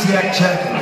aphrodisiac check.